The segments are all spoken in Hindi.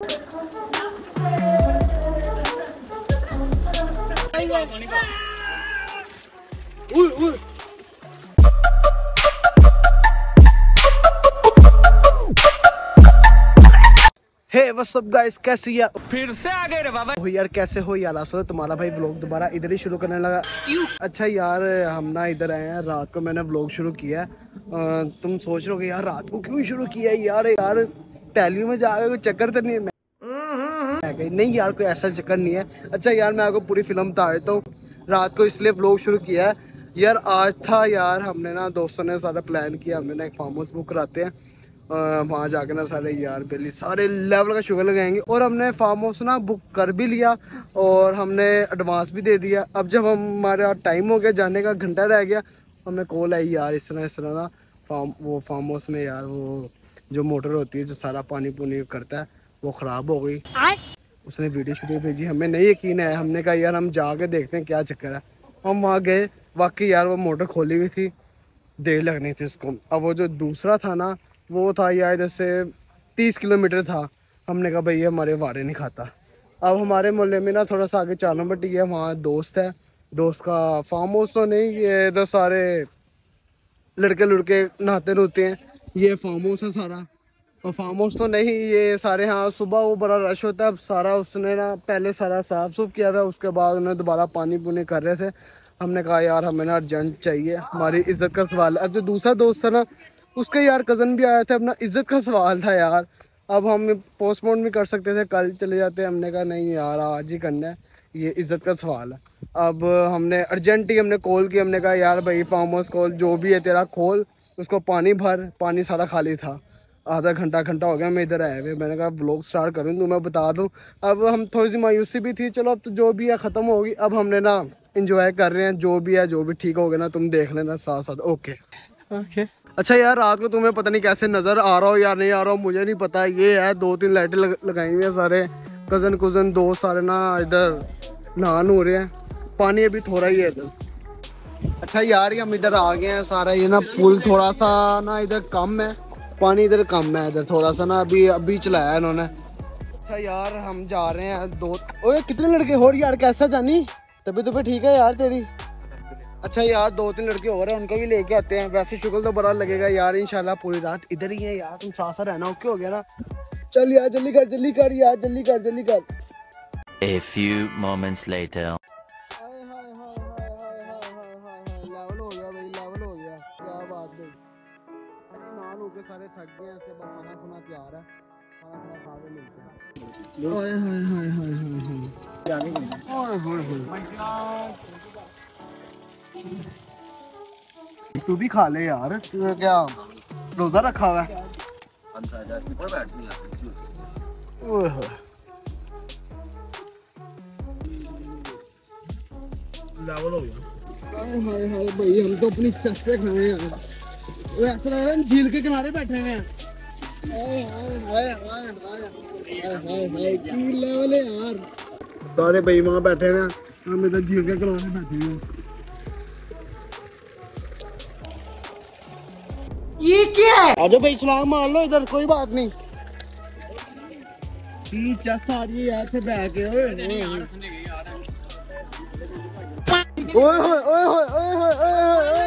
उय हे गाइस कैसे या फिर से आ गए रे बाबा। हो यार कैसे हो यार? असो तुम्हारा भाई व्लॉग दोबारा इधर ही शुरू करने लगा। अच्छा यार हम ना इधर आए हैं। रात को मैंने व्लॉग शुरू किया है। तुम सोच रहे हो यार रात को क्यों शुरू किया है? यार यार टैली में जाकर कोई चक्कर तो नहीं है। मैं नहीं यार, कोई ऐसा चक्कर नहीं है। अच्छा यार, मैं आपको पूरी फ़िल्म बता देता हूँ। रात को इसलिए व्लॉग शुरू किया है। यार, आज था यार, हमने ना दोस्तों ने सारा प्लान किया। हमने ना एक फार्म हाउस बुक कराते हैं। वहाँ जाके ना सारे यार बेली सारे लेवल का शुगर लगाएँगे। और हमने फार्म हाउस ना बुक कर भी लिया और हमने एडवांस भी दे दिया। अब जब हम हमारा टाइम हो गया, जाने का घंटा रह गया, हमें कॉल आई, यार, इस तरह इस तरह ना फार्म वो फार्म हाउस में यार, वो जो मोटर होती है, जो सारा पानी पुनी करता है, वो ख़राब हो गई। उसने वीडियो वीडियो भेजी। हमें नहीं यकीन है। हमने कहा, यार, हम जाके देखते हैं क्या चक्कर है। हम वहाँ गए। वाकई यार, वो मोटर खोली हुई थी। देर लगनी थी उसको। अब वो जो दूसरा था ना, वो था यार इधर से तीस किलोमीटर था। हमने कहा भाई ये हमारे वारे नहीं खाता। अब हमारे मोहल्ले में ना थोड़ा सा आगे चालों बट्टी है वहाँ दोस्त है। दोस्त का फार्म हाउस तो नहीं, ये इधर सारे लड़के लड़के नहाते रहते हैं। ये फार्म हाउस है सारा। और फार्म हाउस तो नहीं, ये सारे हाँ सुबह वो बड़ा रश होता है। अब सारा उसने ना, पहले सारा साफ़ सुफ किया था, उसके बाद उन्हें दोबारा पानी पुनी कर रहे थे। हमने कहा, यार, हमें ना अर्जेंट चाहिए, हमारी इज़्ज़त का सवाल अब जो दूसरा दोस्त था ना, उसके यार कज़न भी आया था, अपना इज़्ज़त का सवाल था, यार। अब हम पोस्टपोन भी कर सकते थे, कल चले जाते, हमने कहा, नहीं यार, आज ही करना है, ये इज़्ज़त का सवाल है। अब हमने अर्जेंट ही हमने कॉल की हमने कहा, यार भाई फार्म हाउस कॉल जो भी है तेरा, खोल। उसको पानी भर पानी सारा खाली था। आधा घंटा घंटा हो गया मैं इधर आया हुए मैंने कहा ब्लॉग स्टार्ट करूँ तो मैं बता दूँ। अब हम थोड़ी सी मायूसी भी थी। चलो अब तो जो भी है ख़त्म होगी अब हमने ना इंजॉय कर रहे हैं। जो भी है जो भी ठीक हो गया ना तुम देख लेना साथ साथ ओके ओके अच्छा यार रात को तुम्हें पता नहीं कैसे नज़र आ रहा हो या नहीं आ रहा हो मुझे नहीं पता। ये है दो तीन लाइटें लग, लगाई हुई हैं सारे। कज़न कुज़न दोस्त सारे ना इधर नहान हो रहे हैं। पानी अभी थोड़ा ही है इधर। अच्छा यार, हम इधर आ गए हैं सारा, ये ना पुल थोड़ा सा ना इधर कम है, पानी इधर कम है, इधर थोड़ा सा ना अभी अभी चलाया इन्होंने। अच्छा यार, हम जा रहे हैं दो, ओए, कितने लड़के, हो यार, कैसा जानी? तभी तो ठीक है यार तेरी? अच्छा यार दो तीन लड़के और हैं, उनको भी लेके आते हैं, वैसे शुक्ल तो बड़ा लगेगा यार, इंशाल्लाह पूरी रात इधर ही है यार, तुम साथ रहना, ओके हो गया ना? चल यार, जल्दी कर जल्दी कर यार, जल्दी कर जल्दी कर। A few moments later. सारे थक गए हैं बाद खाना खुना तैयार है खाना खुना खा के मिलते हैं। ओए हाय हाय हाय हाय हाय। ओए होए होए तू भी खा ले यार। तू क्या? रोजा रखा हुआ है। लेवल हो गया। हाय हाय हाय भाई हम तो अपनी पे खड़े हैं यार। वो झील के किनारे बैठे हुए हैं लेवल है यार सारे बैठे हैं हम इधर झील के किनारे बैठे हैं ये क्या है अरे भाई सलाम मान लो इधर कोई बात नहीं चस आ रही ओए ओए ओए ओए ओए ओए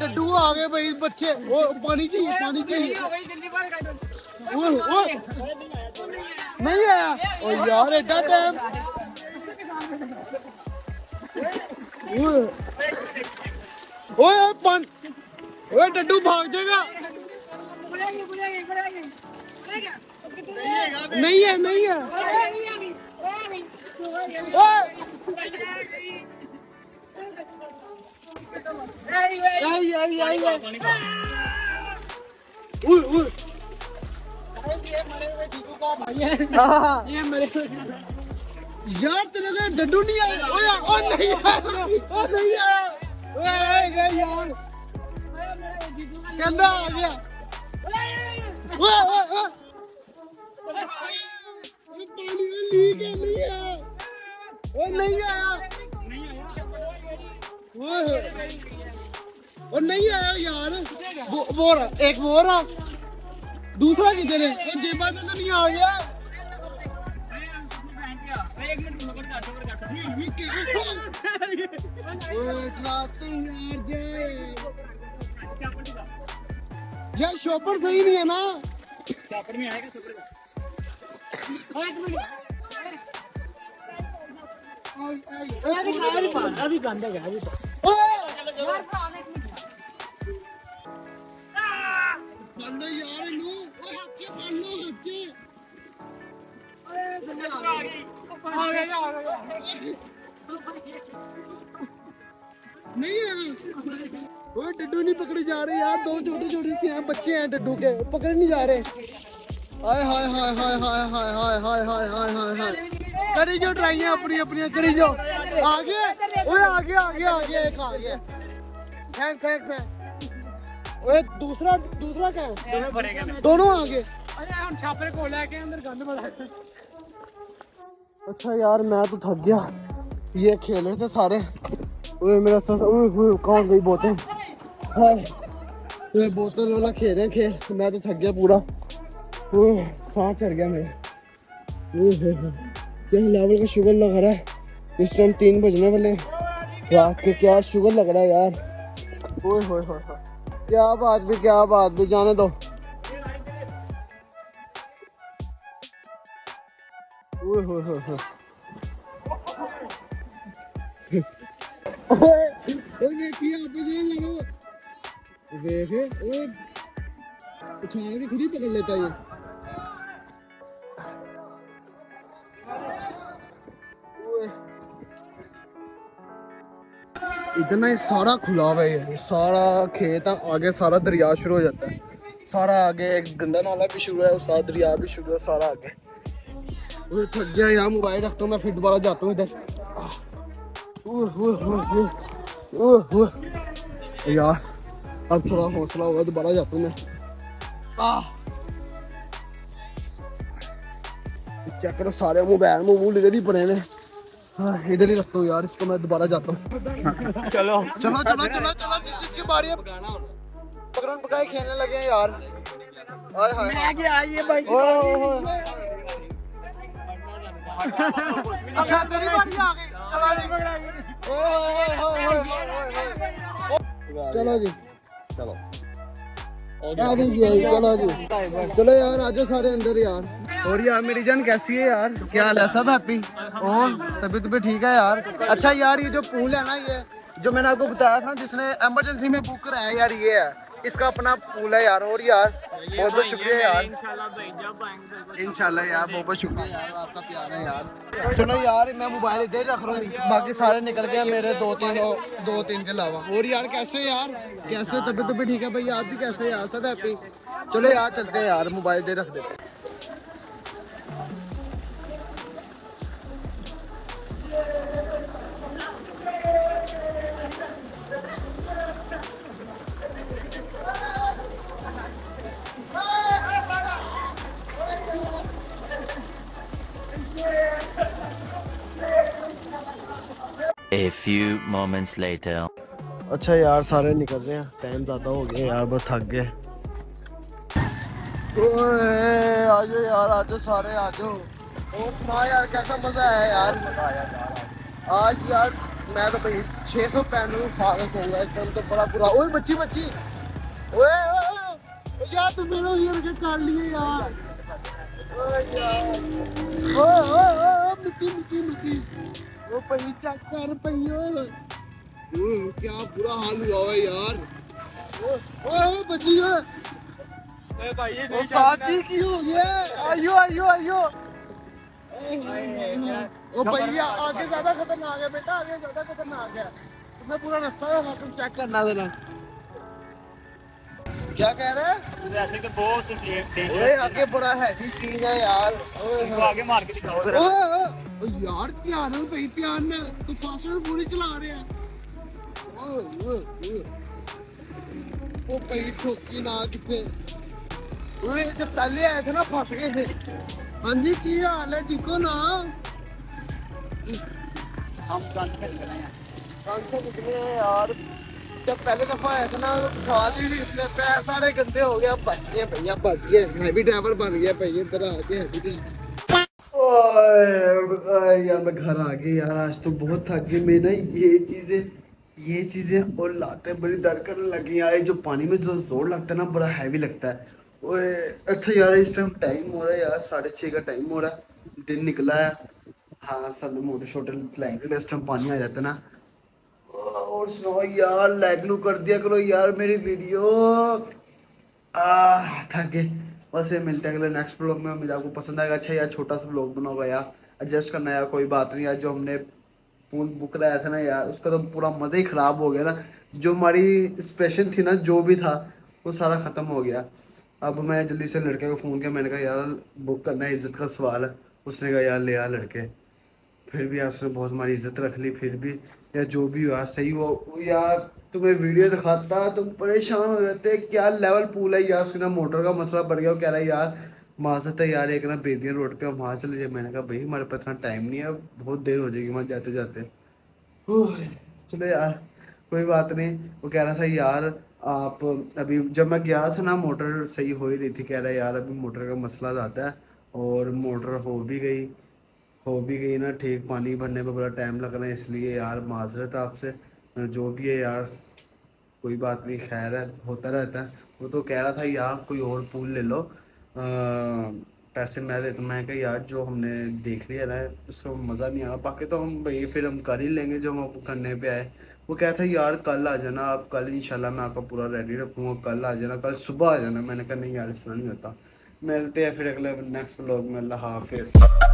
डड्डू आ गए भाई बच्चे। पानी चाहिए पानी चाहिए। नहीं आया। ओ यार एडा टाइम ओए ओए पान ओए डड्डू भाग जाएगा। नहीं है नहीं है। आई आई आई आई उय उय हाँ। यार तेरे को डड्डू नहीं आया ओ यार ओ नहीं आया ओ नहीं आया ओए आएगा यार कहना आ गया ओए ओए ओए ये पानी में लीक है नहीं आया ओ नहीं आया ओ नहीं आया यार। वो वो रहा, एक वो रहा। दूसरा किधर है? ये जेबा से तो नहीं आ गया। हैं यार शॉपर सही नहीं है ना? अभी गंदा है अभी बंदे यार नहीं पकड़े जा रहे यार दो छोटे छोटे से हैं। बच्चे हैं डड्डू के पकड़ नहीं जा रहे हाय हाय हाय हाय हाय हाय हाय हाय हाय हाय हाय हाय करी जो ट्राइयाँ अपनी अपनी करी जो आगे ओए आगे आगे आगे एक आ गया। फेंक फेंक फेंक। ओए दूसरा दूसरा क्या है? दोनों आगे। छापरे को लेके अंदर गंद बड़ा अच्छा यार मैं तो थक गया। ये खेल रहे थे सारे। ओए मेरा सर ओए ओए कौन गई बोतल? हाय। ये बोतल वाला खेल रहे खेल। मैं तो थक गया पूरा। ओए सांस चढ़ गया मेरे ओए क्या लेवल का शुगर लग रहा है। इस टाइम तीन बजने वाले रात के क्या शुगर लग रहा है यार? ओए होए होए होए। क्या बात भी क्या बात भी जाने दो। ओए होए होए देखे ओए उछाल के खुद ही पकड़ लेता है ये। इतना ही सारा खुला हुआ है ये। सारा खेत है, आगे सारा दरिया शुरू हो जाता है। सारा आगे एक गंदा नाला भी शुरू है सारा दरिया भी शुरू है, सारा आगे। थक गया यहाँ मोबाइल रखता हूँ मैं, फिर दोबारा जाता हूँ इधर। यार, अब थोड़ा हौसला होगा, दोबारा जाता हूँ मैं। चेक करो, सारे मोबाइल मोबाइल इधर ही पड़े ने इधर ही रखता हूँ यार इसको मैं दोबारा जाता हूँ। चलो। चलो चलो चलो चलो जिस जिसकी बारी है। पकड़न पकड़ाई खेलने लगे हैं यार। हाय हाय मैं क्या ये भाई ओए, ओए, ओए। अच्छा तेरी बारी आ गई। चलो जी। चलो जी। चलो। चलो जी। चलो यार आजो सारे अंदर यार। और यार, मेरी जान कैसी है यार? क्या हाल है सब हैप्पी और तबीयत भी ठीक है यार? अच्छा यार, ये जो पूल है ना, ये जो मैंने आपको बताया था, जिसने इमरजेंसी में बुक कराया यार, ये है। इसका अपना पूल है यार, और यार, बहुत बहुत शुक्रिया यार। इंशाल्लाह यार, बहुत बहुत शुक्रिया यार, आपका प्यार है यार। चलो यार, मैं मोबाइल इधर रख रहा हूँ। बाकी सारे निकल गए मेरे दो तीन दो तीन के अलावा। और यार, कैसे यार? कैसे तबीयत भी ठीक है भाई? आप भी कैसे यार? सब हैप्पी चलो यार, चलते हैं यार मोबाइल इधर रख देते A few moments later. अच्छा यार, सारे निकल रहे हैं। टाइम ज़्यादा हो गया यार बस थक गए। आजो यार, आजो सारे, आजो। और सुना यार, कैसा मज़ा आया यार। आज यार, मैं तो भाई 600 पैनल खा के सोऊँगा इस टाइम तो बड़ा बुरा। ओए, बच्ची बच्ची। ओए यार तुम मेरा हीर के काट लिए यार। मिट्टी मिट्टी मिट्टी। ओ पही चेक कर पही क्या बुरा हाल हुआ है यार। ओए ओए बच्ची ओए भाई ये ओ साची की हो गया आयो आयो आयो ओ भैया आगे ज़्यादा खतरनाक है बेटा आगे ज़्यादा खतरनाक है। तुम्हें पूरा रास्ता तुम चेक करना देना क्या कह रहे हैं? ऐसे तो बहुत ओए आगे बड़ा हैवी सीन है यार। ओए आगे मार के दिखाओ। ओए, यार ध्यान में भाई ध्यान में। तू फास्ट में पूरी चला रहे हैं। ओ भाई ठोकी ना कितने ओए जब पहले आए थे ना फंस गए थे। हाँ जी की हाल है? ठीक हो ना? हम में निकले हैं। निकले यार। जब पहले दफ़ा आया था ना ही नहीं पैर सारे गंदे हो गए बच गए भैया बच गए ड्राइवर बन गया भैया इधर आके यार, मैं घर आ गया यार, आज तो बहुत थक गई मैं ना ये चीज़ें ये चीज़ें और लाते बड़ी दर्द करने लगी यार जो पानी में जो ज़ोर लगता है ना, बड़ा हैवी लगता है। ओए अच्छा यार, इस टाइम टाइम हो रहा है यार, साढ़े छः का टाइम हो रहा है, दिन निकला है। हाँ सब मोटे छोटे लाइन इस टाइम पानी आ जाता है ना। और सुनो यार लाइक लू कर दिया करो यार मेरी वीडियो थक ये मिलते हैं अगले नेक्स्ट ब्लॉग में। उम्मीद आपको पसंद आएगा अच्छा यार, छोटा सा ब्लॉग बनाओगा यार। एडजस्ट करना यार, कोई बात नहीं यार, जो हमने पूल बुक कराया था ना यार, उसका तो पूरा मज़ा ही ख़राब हो गया ना। जो हमारी एक्सप्रेशन थी ना, जो भी था, वो सारा ख़त्म हो गया। अब मैं जल्दी से लड़के को फ़ोन किया, मैंने कहा, यार बुक करना इज़्ज़त का सवाल है। उसने कहा, यार, ले यार लड़के। फिर भी यार उसने बहुत हमारी इज़्ज़त रख ली, फिर भी, या जो भी हुआ, सही हुआ यार, तुम्हें वीडियो दिखाता, तुम परेशान हो जाते क्या लेवल पूल है यार, उसके ना मोटर का मसला बढ़ गया कह रहा है, यार माजत है यार एक ना बेदिया रोड पे वहाँ चले जाए। मैंने कहा, भाई, हमारे पास इतना टाइम नहीं है बहुत देर हो जाएगी वहाँ जाते जाते। चलो यार, कोई बात नहीं, वो कह रहा था, यार, आप, अभी जब मैं गया था ना मोटर सही हो ही रही थी, कह रहा है, यार, अभी मोटर का मसला ज़्यादा है और मोटर हो भी गई। हो भी गई ना ठीक पानी भरने में बड़ा टाइम लग रहा है इसलिए यार माजरत आपसे जो भी है यार कोई बात नहीं खैर है होता रहता है। वो तो कह रहा था यार कोई और पूल ले लो। अ, पैसे मैं देता मैं कहा यार जो हमने देख लिया ना उसका मज़ा नहीं आया। बाकी तो हम भाई फिर हम कर ही लेंगे जो हम करने पे आए। वो कहता था यार कल आ जाना आप कल इंशाल्लाह मैं आपका पूरा रेडी रखूँगा कल आ जाना कल सुबह आ जाना। मैंने कहा नहीं यार इस नहीं होता। मिलते हैं फिर अगले नेक्स्ट ब्लॉग में अल्लाह हाफिज़।